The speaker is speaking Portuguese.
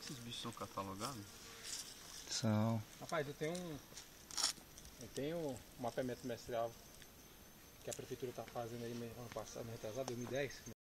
esses bichos são catalogados? São. Rapaz, eu tenho um. Eu tenho um mapeamento mestral que a prefeitura está fazendo aí ano passado, ano retrasado, 2010.